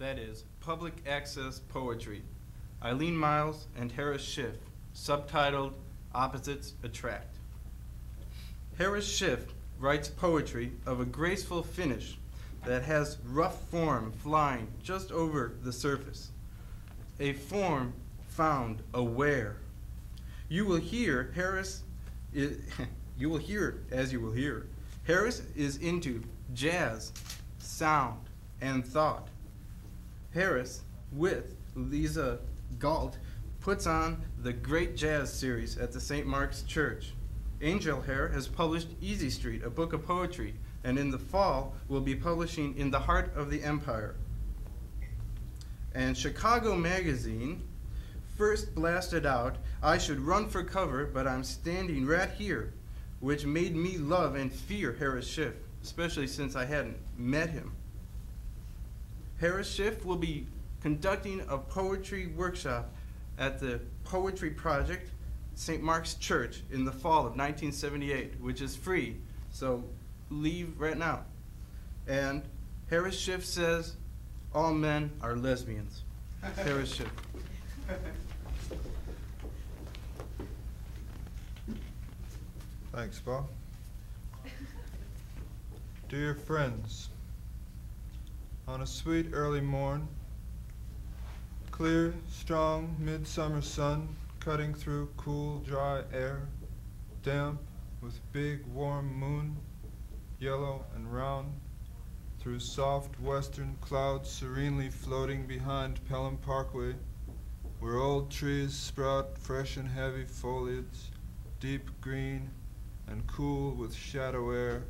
that is, public access poetry. Eileen Myles and Harris Schiff, subtitled Opposites Attract. Harris Schiff writes poetry of a graceful finish that has rough form flying just over the surface. A form found aware. You will hear Harris, you will hear as you will hear. Harris is into jazz, sound, and thought. Harris, with Lisa Galt, puts on the Great Jazz series at the St. Mark's Church. Angel Hair has published Easy Street, a book of poetry, and in the fall will be publishing In the Heart of the Empire. And Chicago Magazine first blasted out, I should run for cover, but I'm standing right here, which made me love and fear Harris Schiff, especially since I hadn't met him. Harris Schiff will be conducting a poetry workshop at the Poetry Project, St. Mark's Church, in the fall of 1978, which is free, so leave right now. And Harris Schiff says, all men are lesbians. Harris Schiff. Thanks, Bob. Dear friends, on a sweet early morn, clear, strong midsummer sun cutting through cool, dry air, damp with big, warm moon, yellow and round, through soft western clouds serenely floating behind Pelham Parkway, where old trees sprout fresh and heavy foliage, deep green and cool with shadow air,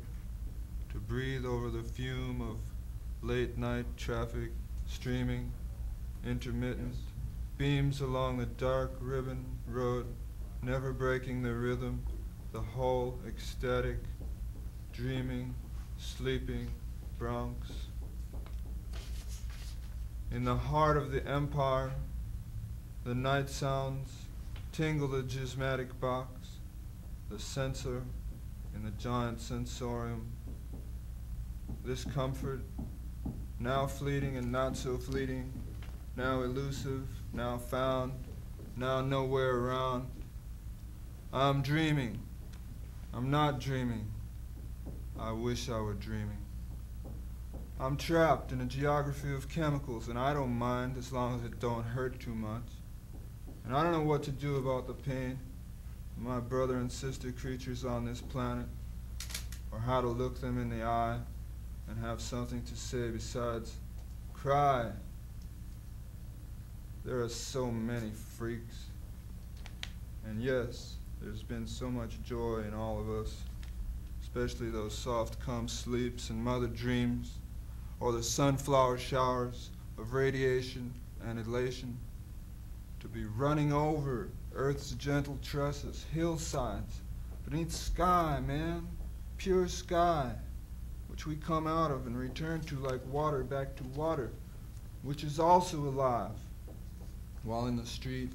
to breathe over the fume of late night traffic streaming, intermittent, beams along the dark ribbon road, never breaking the rhythm, the whole ecstatic, dreaming, sleeping Bronx. In the heart of the empire, the night sounds tingle the gismatic box, the sensor in the giant sensorium. This comfort, now fleeting and not so fleeting, now elusive, now found, now nowhere around. I'm dreaming. I'm not dreaming. I wish I were dreaming. I'm trapped in a geography of chemicals, and I don't mind as long as it don't hurt too much. And I don't know what to do about the pain my brother and sister creatures on this planet, or how to look them in the eye and have something to say besides cry. There are so many freaks. And yes, there's been so much joy in all of us, especially those soft come sleeps and mother dreams, or the sunflower showers of radiation and elation. To be running over Earth's gentle tresses, hillsides, beneath sky, man, pure sky, which we come out of and return to like water back to water, which is also alive. While in the street,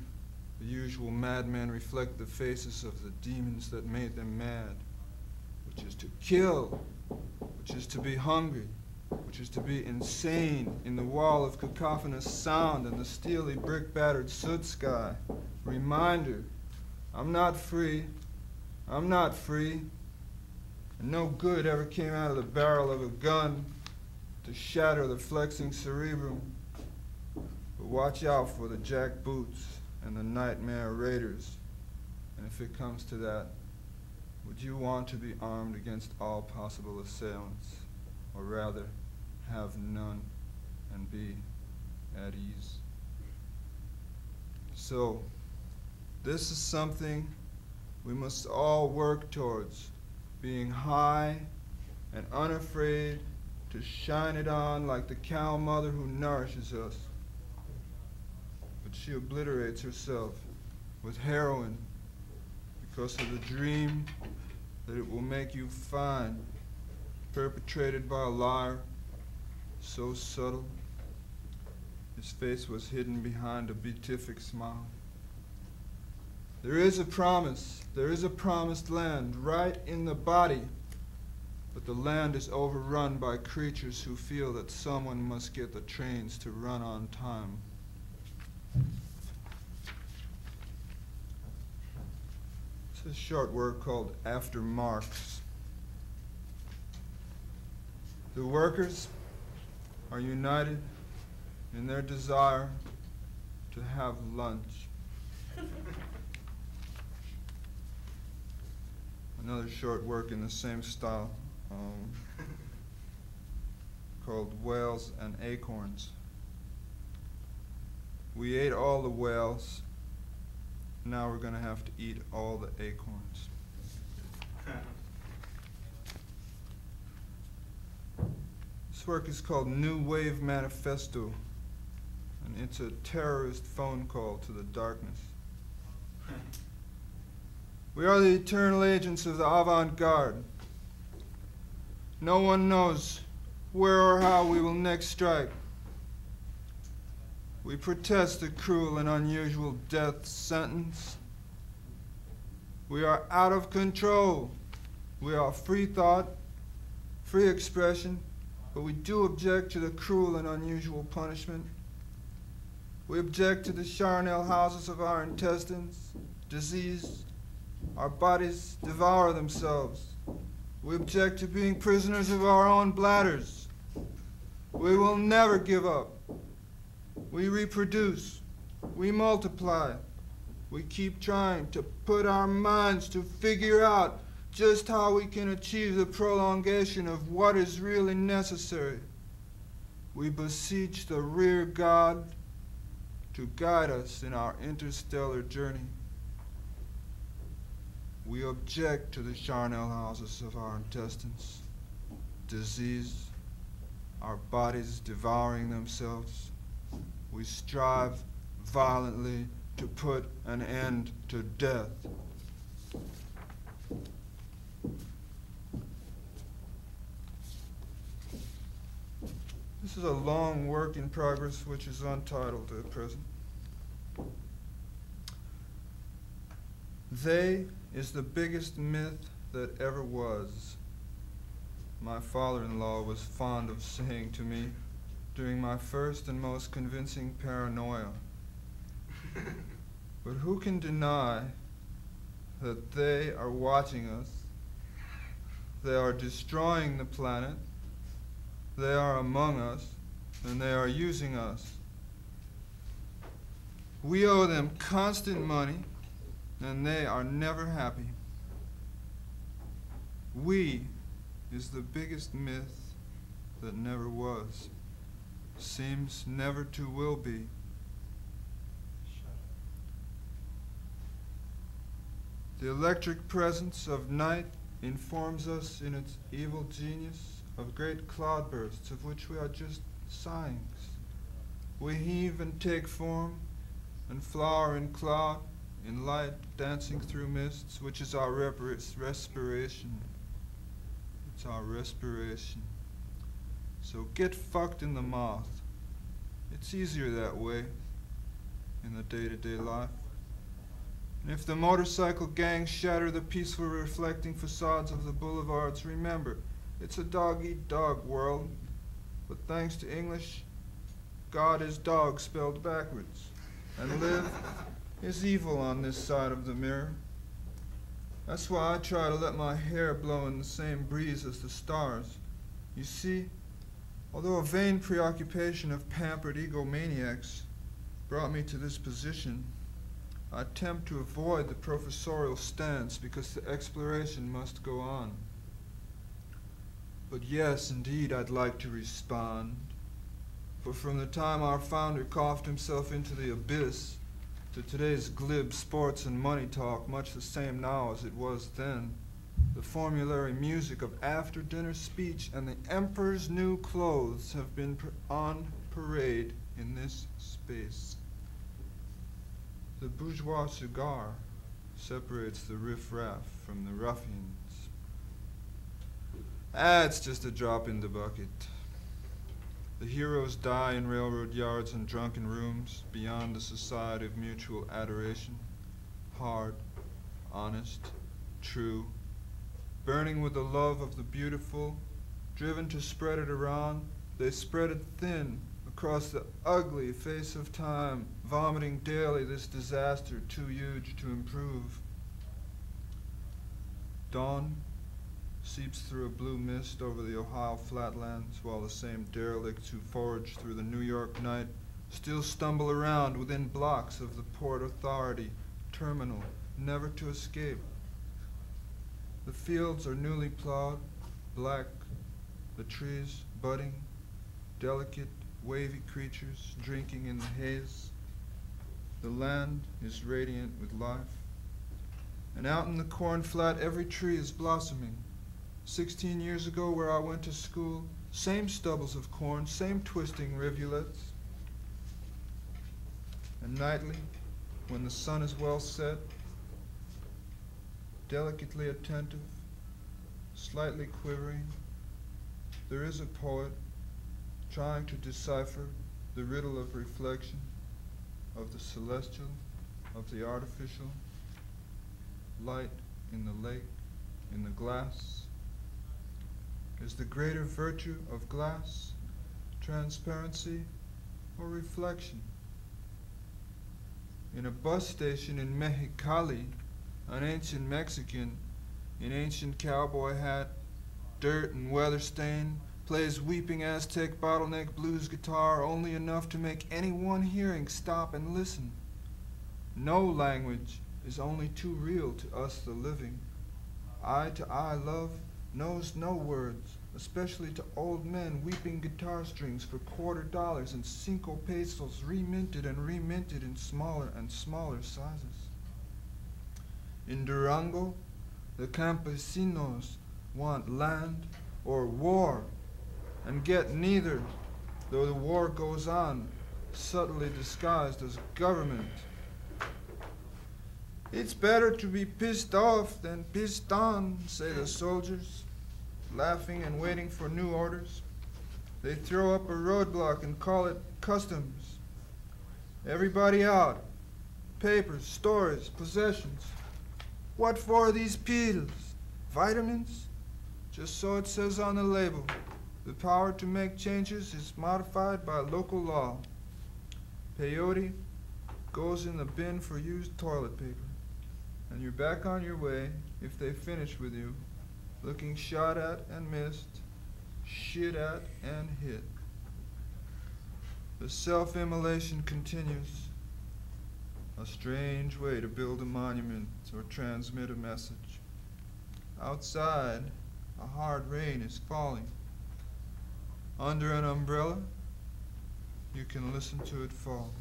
the usual madmen reflect the faces of the demons that made them mad, which is to kill, which is to be hungry, which is to be insane in the wall of cacophonous sound and the steely brick battered soot sky. Reminder I'm not free. I'm not free. And no good ever came out of the barrel of a gun to shatter the flexing cerebrum. But watch out for the jack boots and the nightmare raiders. And if it comes to that, would you want to be armed against all possible assailants? Or rather, have none and be at ease? So, this is something we must all work towards being high and unafraid to shine it on like the cow mother who nourishes us. But she obliterates herself with heroin because of the dream that it will make you fine, perpetrated by a liar so subtle. His face was hidden behind a beatific smile. There is a promise, there is a promised land right in the body but the land is overrun by creatures who feel that someone must get the trains to run on time. It's a short work called After Marx. The workers are united in their desire to have lunch. Another short work in the same style um, called Whales and Acorns. We ate all the whales, now we're going to have to eat all the acorns. This work is called New Wave Manifesto, and it's a terrorist phone call to the darkness. We are the eternal agents of the avant garde. No one knows where or how we will next strike. We protest the cruel and unusual death sentence. We are out of control. We are free thought, free expression, but we do object to the cruel and unusual punishment. We object to the charnel houses of our intestines, disease. Our bodies devour themselves. We object to being prisoners of our own bladders. We will never give up. We reproduce. We multiply. We keep trying to put our minds to figure out just how we can achieve the prolongation of what is really necessary. We beseech the rear God to guide us in our interstellar journey. We object to the charnel houses of our intestines, disease, our bodies devouring themselves. We strive violently to put an end to death. This is a long work in progress which is untitled at present. They is the biggest myth that ever was. My father in law was fond of saying to me during my first and most convincing paranoia. but who can deny that they are watching us? They are destroying the planet. They are among us, and they are using us. We owe them constant money and they are never happy. We is the biggest myth that never was, seems never to will be. The electric presence of night informs us in its evil genius of great cloudbursts of which we are just signs. We heave and take form and flower in cloud in light dancing through mists, which is our respiration. It's our respiration. So get fucked in the mouth. It's easier that way in the day to day life. And if the motorcycle gangs shatter the peaceful reflecting facades of the boulevards, remember, it's a dog eat dog world. But thanks to English, God is dog spelled backwards. And live is evil on this side of the mirror. That's why I try to let my hair blow in the same breeze as the stars. You see, although a vain preoccupation of pampered egomaniacs brought me to this position, I attempt to avoid the professorial stance because the exploration must go on. But yes, indeed, I'd like to respond. For from the time our founder coughed himself into the abyss, to today's glib sports and money talk, much the same now as it was then. The formulary music of after dinner speech and the emperor's new clothes have been on parade in this space. The bourgeois cigar separates the riffraff from the ruffians. Ah, it's just a drop in the bucket. The heroes die in railroad yards and drunken rooms beyond the society of mutual adoration. Hard, honest, true, burning with the love of the beautiful, driven to spread it around, they spread it thin across the ugly face of time, vomiting daily this disaster too huge to improve. Dawn seeps through a blue mist over the Ohio flatlands, while the same derelicts who forage through the New York night still stumble around within blocks of the Port Authority terminal, never to escape. The fields are newly plowed, black, the trees budding, delicate, wavy creatures drinking in the haze. The land is radiant with life. And out in the corn flat, every tree is blossoming. Sixteen years ago, where I went to school, same stubbles of corn, same twisting rivulets. And nightly, when the sun is well set, delicately attentive, slightly quivering, there is a poet trying to decipher the riddle of reflection, of the celestial, of the artificial, light in the lake, in the glass. Is the greater virtue of glass transparency or reflection? In a bus station in Mexicali, an ancient Mexican in ancient cowboy hat, dirt and weather stain, plays weeping Aztec bottleneck blues guitar only enough to make anyone hearing stop and listen. No language is only too real to us the living. Eye to eye love knows no words, especially to old men weeping guitar strings for quarter dollars and cinco pesos reminted and reminted in smaller and smaller sizes. In Durango, the campesinos want land or war and get neither, though the war goes on, subtly disguised as government. It's better to be pissed off than pissed on, say the soldiers, laughing and waiting for new orders. They throw up a roadblock and call it customs. Everybody out. Papers, stores, possessions. What for these pills? Vitamins? Just so it says on the label. The power to make changes is modified by local law. Peyote goes in the bin for used toilet paper. And you're back on your way if they finish with you, looking shot at and missed, shit at and hit. The self-immolation continues. A strange way to build a monument or transmit a message. Outside, a hard rain is falling. Under an umbrella, you can listen to it fall.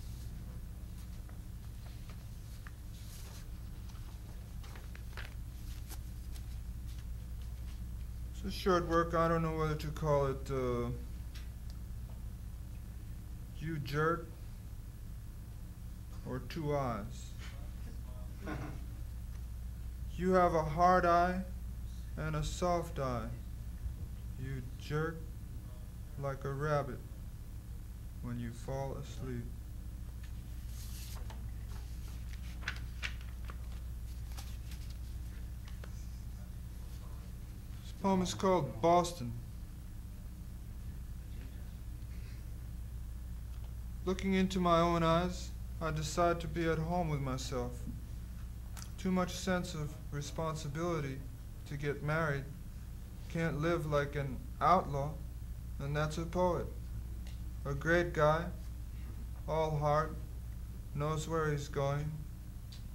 It's a short work. I don't know whether to call it uh, You Jerk or Two Eyes. you have a hard eye and a soft eye. You jerk like a rabbit when you fall asleep. Poem is called Boston. Looking into my own eyes, I decide to be at home with myself. Too much sense of responsibility to get married. Can't live like an outlaw and that's a poet. A great guy, all heart, knows where he's going,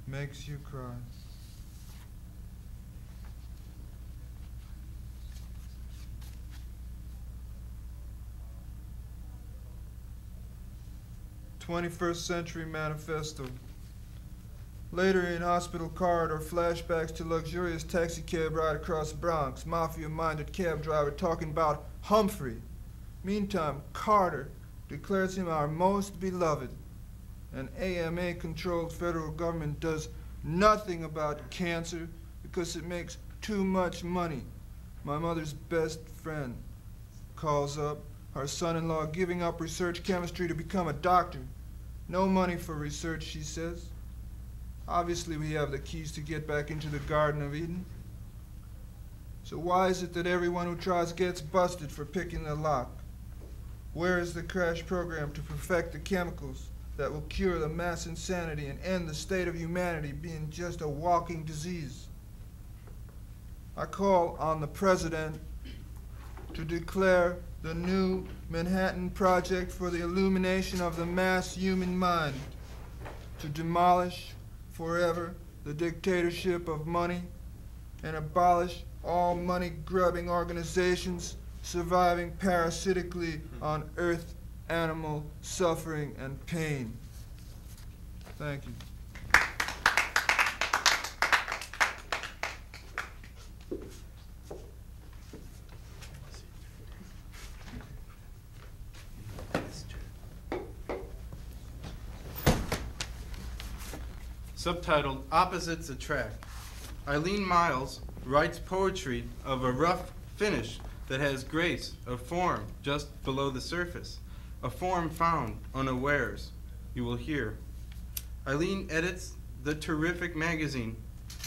makes you cry. Twenty-first Century Manifesto. Later in hospital corridor, flashbacks to luxurious taxicab ride across Bronx. Mafia-minded cab driver talking about Humphrey, Meantime, Carter declares him our most beloved. An AMA controlled federal government does nothing about cancer because it makes too much money. My mother's best friend calls up our son in law giving up research chemistry to become a doctor. No money for research, she says. Obviously, we have the keys to get back into the Garden of Eden. So why is it that everyone who tries gets busted for picking the lock? Where is the crash program to perfect the chemicals that will cure the mass insanity and end the state of humanity being just a walking disease? I call on the President to declare the new Manhattan Project for the illumination of the mass human mind, to demolish forever the dictatorship of money and abolish all money grubbing organizations surviving parasitically on earth, animal suffering and pain. Thank you. Subtitled Opposites Attract. Eileen Myles writes poetry of a rough finish that has grace of form just below the surface, a form found unawares, you will hear. Eileen edits the terrific magazine,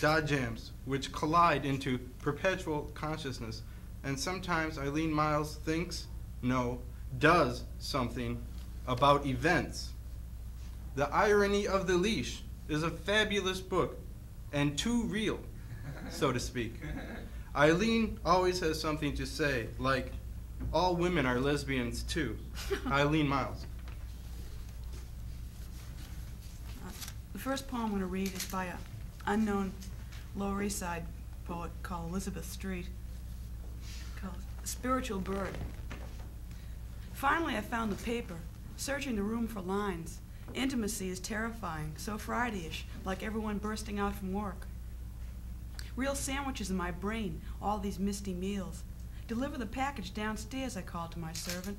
Dodgems, which collide into perpetual consciousness, and sometimes Eileen Myles thinks, no, does something about events. The Irony of the Leash is a fabulous book and too real, so to speak. Eileen always has something to say, like, all women are lesbians too. Eileen Myles. The first poem I'm going to read is by an unknown Lower East Side poet called Elizabeth Street, called Spiritual Bird. Finally, I found the paper, searching the room for lines. Intimacy is terrifying, so Friday-ish, like everyone bursting out from work. Real sandwiches in my brain, all these misty meals. Deliver the package downstairs, I call to my servant,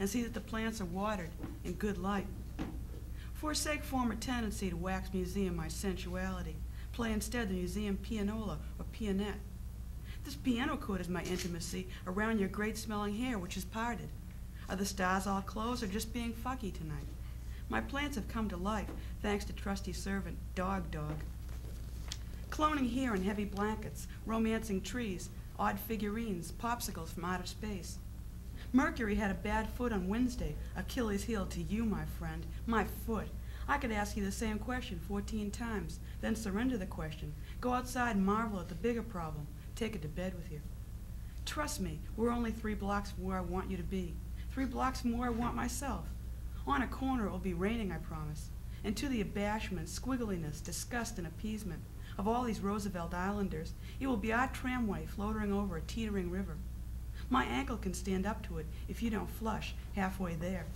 and see that the plants are watered in good light. Forsake former tendency to wax museum my sensuality. Play instead the museum pianola or pianette. This piano chord is my intimacy around your great smelling hair, which is parted. Are the stars all closed or just being fucky tonight? My plants have come to life, thanks to trusty servant, Dog Dog. Cloning here in heavy blankets, romancing trees, odd figurines, popsicles from outer space. Mercury had a bad foot on Wednesday, Achilles heel to you, my friend, my foot. I could ask you the same question 14 times, then surrender the question. Go outside and marvel at the bigger problem. Take it to bed with you. Trust me, we're only three blocks from where I want you to be. Three blocks from where I want myself. On a corner it will be raining, I promise. And to the abashment, squiggliness, disgust, and appeasement of all these Roosevelt Islanders, it will be our tramway floating over a teetering river. My ankle can stand up to it if you don't flush halfway there.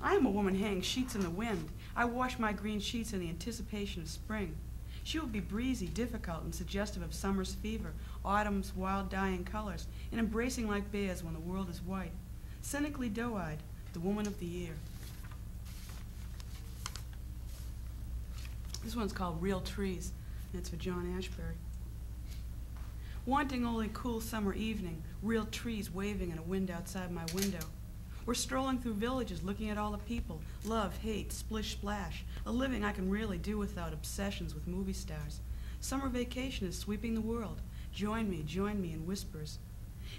I am a woman hanging sheets in the wind. I wash my green sheets in the anticipation of spring. She will be breezy, difficult, and suggestive of summer's fever, autumn's wild dying colors, and embracing like bears when the world is white. Cynically doe-eyed, the woman of the year. This one's called Real Trees, and it's for John Ashbery. Wanting only cool summer evening, real trees waving in a wind outside my window. We're strolling through villages looking at all the people, love, hate, splish, splash, a living I can really do without obsessions with movie stars. Summer vacation is sweeping the world. Join me, join me in whispers.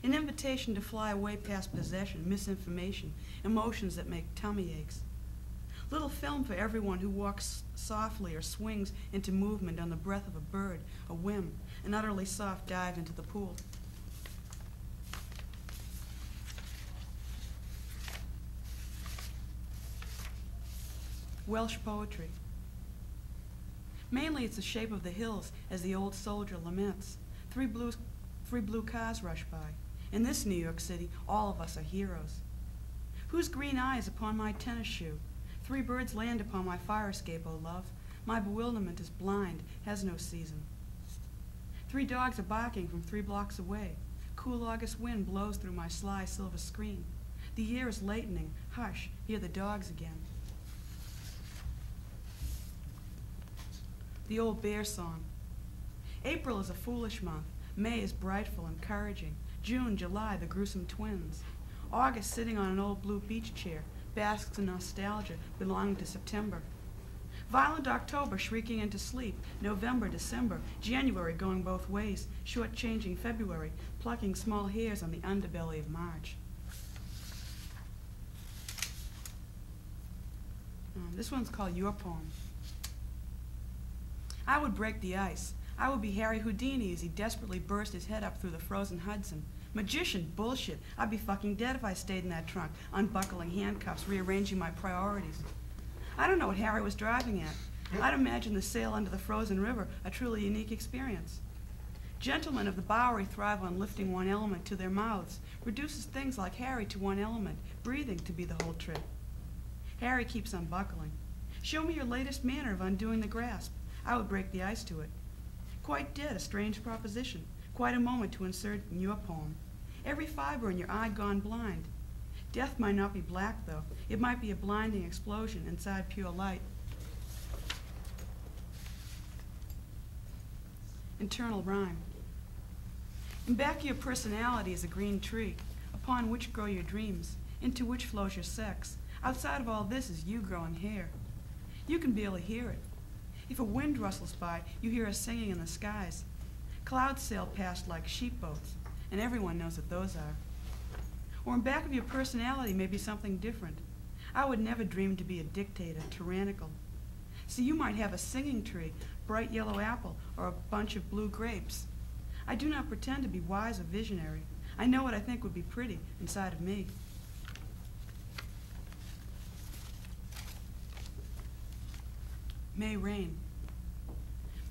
An invitation to fly away past possession, misinformation, emotions that make tummy aches. Little film for everyone who walks softly or swings into movement on the breath of a bird, a whim, an utterly soft dive into the pool. Welsh poetry. Mainly it's the shape of the hills as the old soldier laments. Three blue, three blue cars rush by. In this New York City, all of us are heroes. Whose green eyes upon my tennis shoe? Three birds land upon my fire escape, oh love. My bewilderment is blind, has no season. Three dogs are barking from three blocks away. Cool August wind blows through my sly silver screen. The year is lightening. Hush, hear the dogs again. The old bear song. April is a foolish month. May is brightful, encouraging. June, July, the gruesome twins. August, sitting on an old blue beach chair, basks in nostalgia belonging to September. Violent October shrieking into sleep, November, December, January going both ways, short-changing February, plucking small hairs on the underbelly of March. Um, this one's called Your Poem. I would break the ice. I would be Harry Houdini as he desperately burst his head up through the frozen Hudson. Magician, bullshit. I'd be fucking dead if I stayed in that trunk, unbuckling handcuffs, rearranging my priorities. I don't know what Harry was driving at. I'd imagine the sail under the frozen river a truly unique experience. Gentlemen of the Bowery thrive on lifting one element to their mouths, reduces things like Harry to one element, breathing to be the whole trip. Harry keeps unbuckling. Show me your latest manner of undoing the grasp. I would break the ice to it. Quite dead, a strange proposition. Quite a moment to insert in your poem. Every fiber in your eye gone blind. Death might not be black, though. It might be a blinding explosion inside pure light. Internal rhyme. In back of your personality is a green tree, upon which grow your dreams, into which flows your sex. Outside of all this is you growing hair. You can barely hear it. If a wind rustles by, you hear a singing in the skies. Clouds sail past like sheep boats, and everyone knows what those are. Or in back of your personality may be something different. I would never dream to be a dictator, tyrannical. See, you might have a singing tree, bright yellow apple, or a bunch of blue grapes. I do not pretend to be wise or visionary. I know what I think would be pretty inside of me. May rain.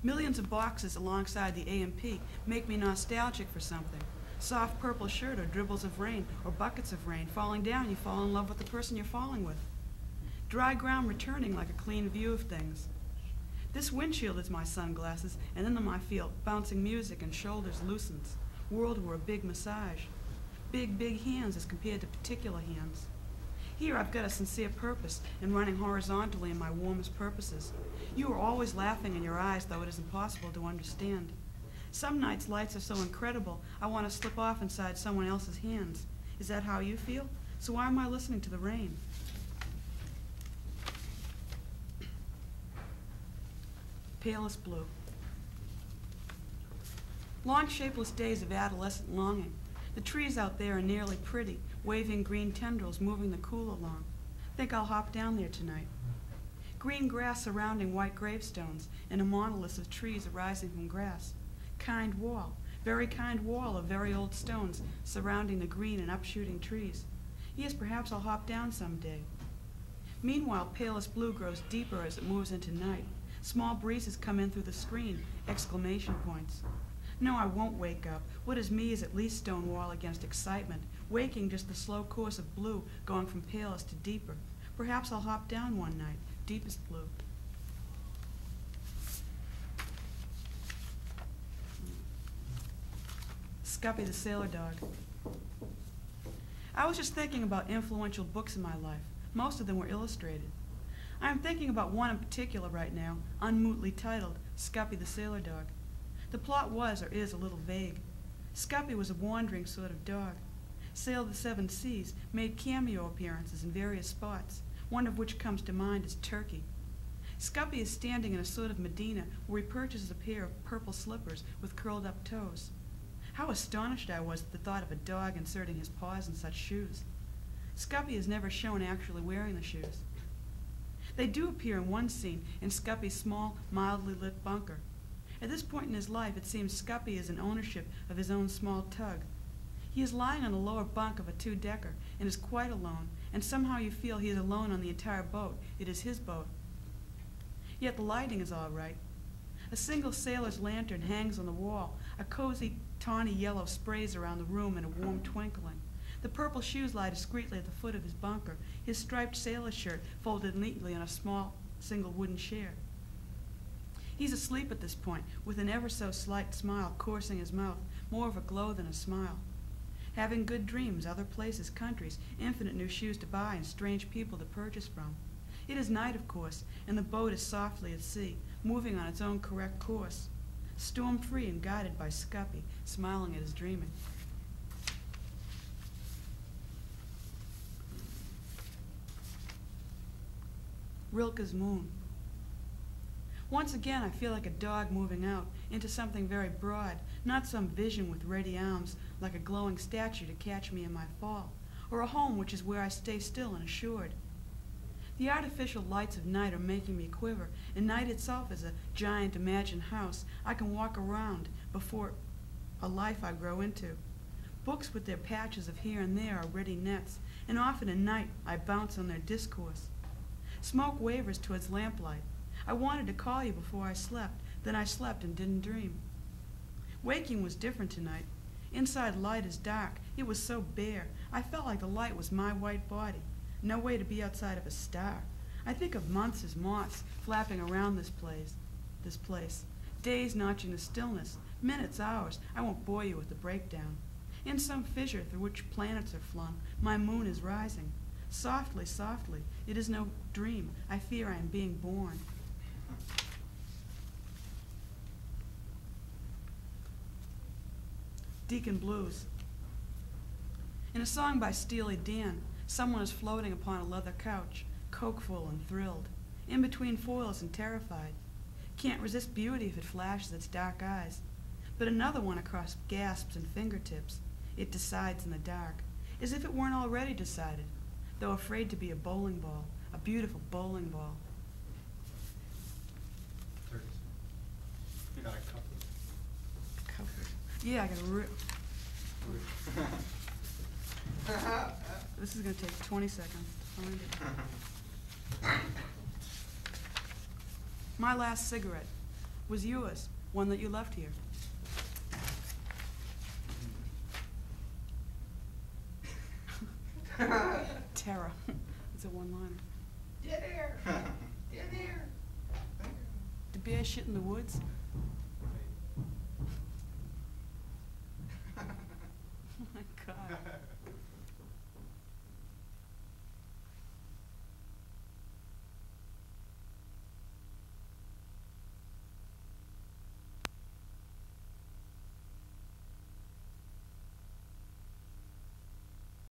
Millions of boxes alongside the A&P make me nostalgic for something. Soft purple shirt or dribbles of rain or buckets of rain falling down, you fall in love with the person you're falling with. Dry ground returning like a clean view of things. This windshield is my sunglasses, and in them I feel bouncing music and shoulders loosens. World were a big massage. Big, big hands as compared to particular hands. Here I've got a sincere purpose in running horizontally in my warmest purposes. You are always laughing in your eyes, though it is impossible to understand. Some nights lights are so incredible, I want to slip off inside someone else's hands. Is that how you feel? So why am I listening to the rain? Palest blue. Long, shapeless days of adolescent longing. The trees out there are nearly pretty, waving green tendrils moving the cool along. Think I'll hop down there tonight. Green grass surrounding white gravestones and a monolith of trees arising from grass. Kind wall, very kind wall of very old stones surrounding the green and upshooting trees. Yes, perhaps I'll hop down some day. Meanwhile, palest blue grows deeper as it moves into night. Small breezes come in through the screen, exclamation points. No, I won't wake up. What is me is at least stone wall against excitement, waking just the slow course of blue, going from palest to deeper. Perhaps I'll hop down one night, deepest blue. Scuppy the Sailor Dog. I was just thinking about influential books in my life. Most of them were illustrated. I am thinking about one in particular right now, unmootly titled Scuppy the Sailor Dog. The plot was or is a little vague. Scuppy was a wandering sort of dog. Sailed the seven seas, made cameo appearances in various spots, one of which comes to mind is Turkey. Scuppy is standing in a sort of Medina where he purchases a pair of purple slippers with curled up toes. How astonished I was at the thought of a dog inserting his paws in such shoes. Scuppy is never shown actually wearing the shoes. They do appear in one scene in Scuppy's small, mildly lit bunker. At this point in his life, it seems Scuppy is in ownership of his own small tug. He is lying on the lower bunk of a two-decker and is quite alone, and somehow you feel he is alone on the entire boat. It is his boat. Yet the lighting is all right. A single sailor's lantern hangs on the wall. A cozy tawny yellow sprays around the room in a warm twinkling. The purple shoes lie discreetly at the foot of his bunker, his striped sailor shirt folded neatly on a small single wooden chair. He's asleep at this point, with an ever so slight smile coursing his mouth, more of a glow than a smile. Having good dreams, other places, countries, infinite new shoes to buy, and strange people to purchase from. It is night, of course, and the boat is softly at sea, moving on its own correct course storm free and guided by Scuppy, smiling at his dreaming. Rilke's moon. Once again, I feel like a dog moving out into something very broad, not some vision with ready arms like a glowing statue to catch me in my fall, or a home which is where I stay still and assured. The artificial lights of night are making me quiver, and night itself is a giant imagined house I can walk around before a life I grow into. Books with their patches of here and there are ready nets, and often at night I bounce on their discourse. Smoke wavers towards lamplight. I wanted to call you before I slept, then I slept and didn't dream. Waking was different tonight. Inside light is dark. It was so bare. I felt like the light was my white body. No way to be outside of a star. I think of months as moths flapping around this place. This place. Days notching the stillness. Minutes, hours. I won't bore you with the breakdown. In some fissure through which planets are flung, my moon is rising. Softly, softly. It is no dream. I fear I am being born. Deacon Blues. In a song by Steely Dan, someone is floating upon a leather couch, cokeful and thrilled, in between foils and terrified. Can't resist beauty if it flashes its dark eyes. But another one across gasps and fingertips. It decides in the dark, as if it weren't already decided, though afraid to be a bowling ball, a beautiful bowling ball. You got a couple. Covered. Yeah, I got a real. This is gonna take twenty seconds to find it. My last cigarette was yours, one that you left here.